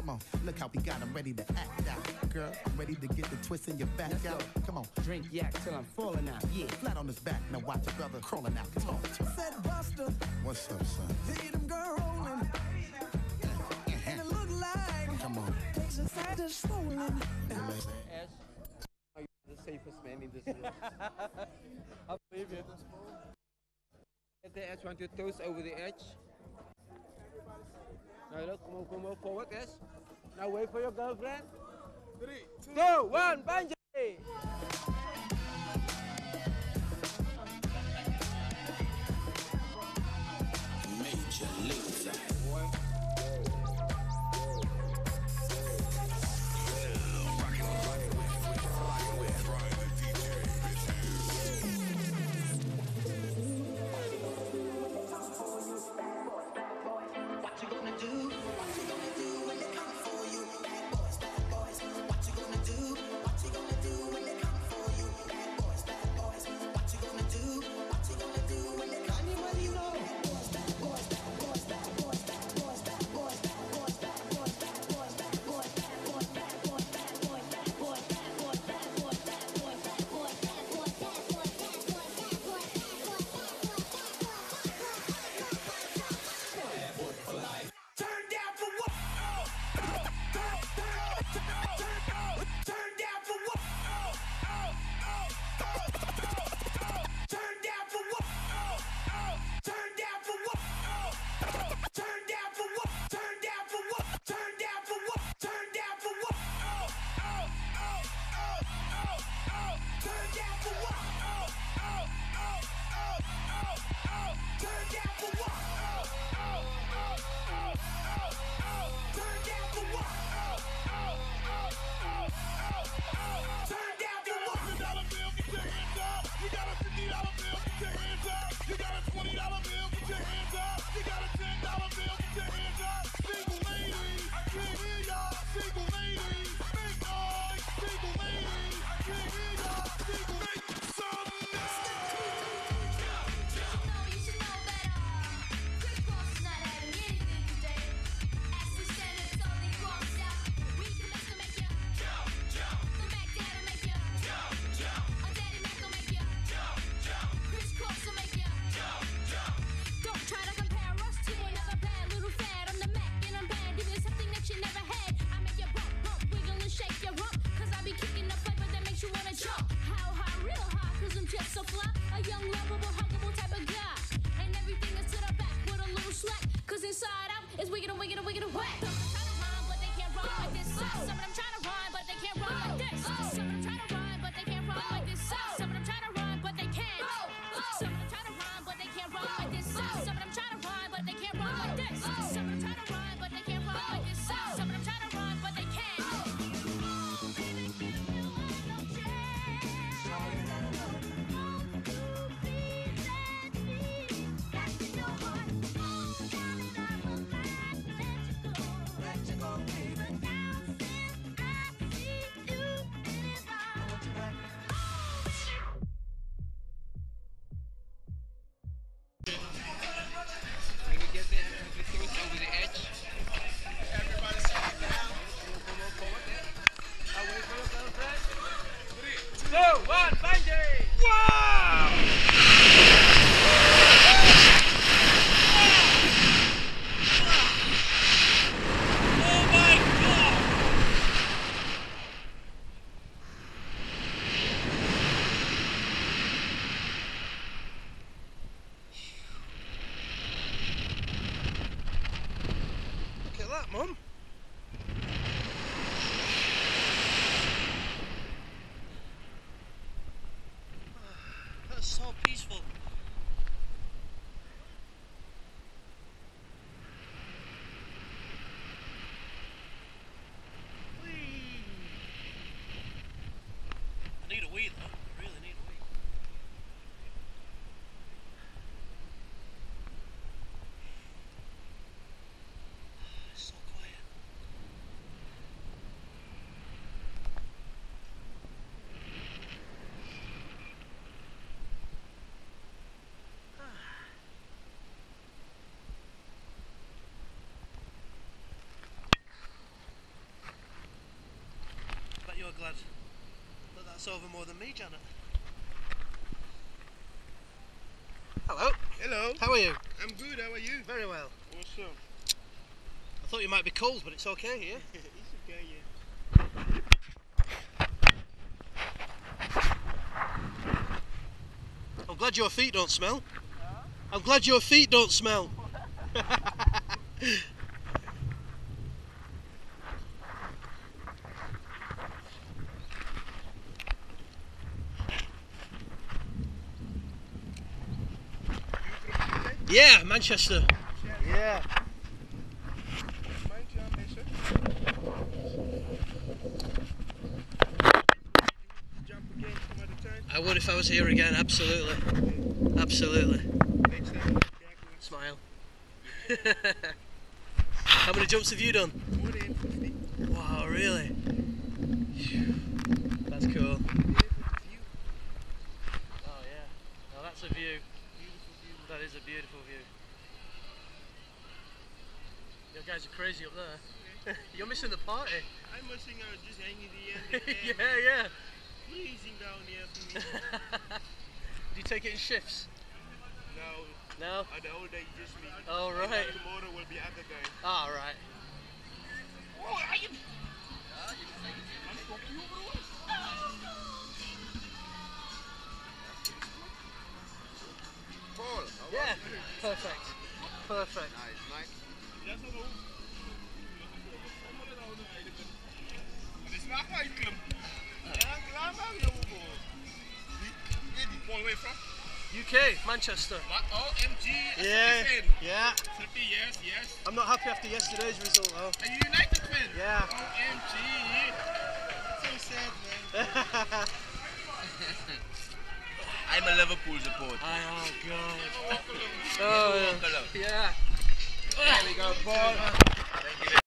Come on, look how we got 'em ready to act out. Girl, I'm ready to get the twist in your back Let's out. go. Come on, Drink yak till I'm falling out. yeah, flat on his back. Now watch your brother crawling out. Talk. Said Buster, What's up, son? see them girl rolling. And it look like Come on. things inside is swollen. Ash, are you the safest man in this room? I believe it. Get the edge, want your toes over the edge. Now look, come on, come on, forward, yes. Now wait for your girlfriend. Three, two, one, bungee! Inside out is wicked and wicked and wicked and whack. Some of them try to rhyme, but they can't rhyme like this. Some of them try to rhyme, but they can't rhyme like this. Some of them try to rhyme, girlfriend. Three, two, one, bungee! weed though. But you're glad that's over more than me, Janet. Hello. Hello. How are you? I'm good. How are you? Very well. Awesome. I thought you might be cold, but it's okay here. it's okay, yeah. I'm glad your feet don't smell. I'm glad your feet don't smell. yeah, Manchester. Yeah. Mind I'm Bishop. Jump again some other time. I would if I was here again, absolutely. Absolutely. Next time, back with Smile. How many jumps have you done? more than 50. Wow, really? That's cool. Oh yeah. Now that's a view. Beautiful view. That is a beautiful view. You guys are crazy up there. You're missing the party. I'm missing out just hanging the end. the yeah, yeah. Freezing down here for me. Do you take it in shifts? No. No? at the whole day, just me. Oh, And right. then Tomorrow will be other guy. Ah, right. Paul, Perfect. Nice, nice. Dis maak maar een klim. Ja, klaar maar nou boy. Wie die Paul way from? UK, Manchester. What? OMG. Yeah. Yeah. Flippy, yes, yes. I'm not happy after yesterday's result though. Are you United fan? Yeah. OMG. So sad, man. I'm a Liverpool supporter. I, oh god. Oh yeah. There we go, Paul.